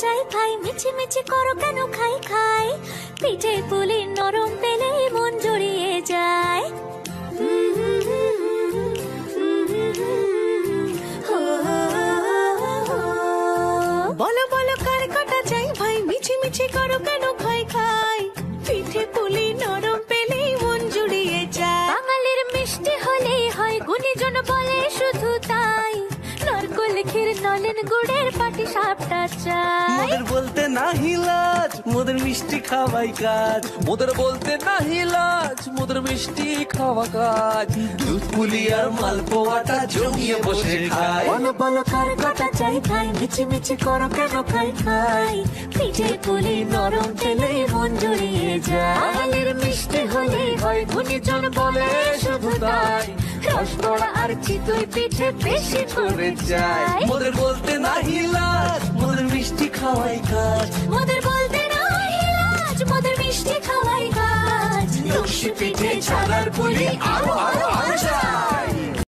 চাই খাই মিছি মিছি করো কেন? খাই খাই। পিঠে পুলি নরম পেলে মন জড়িয়ে যায়। বলো বলো কার কাটা চাই? ভাই মিছি মিছি করো কেন? খাই খাই। পিঠে পুলি নরম পেলেই মন জুড়িয়ে যায়। বাঙালির মিষ্টি হলেই হয় গুণীজন বলে শুধু তাই। নরকল ক্ষীর নলেন গুড়ের পাটি সাপটা চাই। মোদের বলতে না হিলাজ মোদের মিষ্টি খাওয়াই কাজ। মোদের বলতে না হিলাজ মোদের মিষ্টি খাওয়া কাজ। দুধ পুলি আর মালপোয়াটা জমিয়ে বসে বলো বলো কার কটা চাই খাই মিছি মিছি করো কেন খাই খাই পিঠে পুলি নরম তেলে মন জড়িয়ে যায়। মিষ্টি হলে হয় গুণীজন বলে শুধু তাই। রসগোড়া আর চিতই পিঠে বেশি করে যায় মোদের বলতে না হিলাজ মোদের মিষ্টি খাওয়াই কাজ। মোদের বলতে না ইলাজ মোদের মিষ্টি খাওয়াই কাজ। লক্ষ্মী পিঠে ছাড়ার পুলি আরও